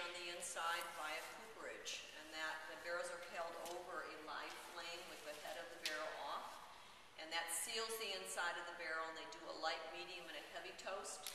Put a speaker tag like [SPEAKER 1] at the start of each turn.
[SPEAKER 1] on the inside by a cooperage, and that the barrels are held over a live flame with the head of the barrel off, and that seals the inside of the barrel, and they do a light, medium, and a heavy toast.